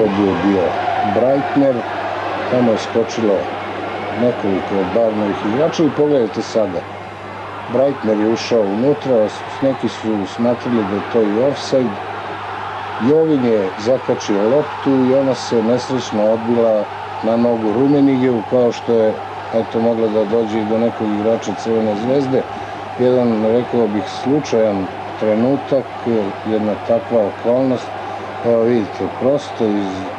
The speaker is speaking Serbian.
Tad je bio Breitner, tamo je skočilo nekoliko barnovih igrača i pogledajte sada. Breitner je ušao unutra, neki su smatrali da je to i offside. Jovin je zakačio loptu i ona se nesrećno odbila na nogu Rumenigeu, kao što je eto, mogla da dođe i do nekog igrača Crvene zvezde. Jedan, rekao bih, slučajan trenutak, jedna takva okolnost, evo vidite, prosto iz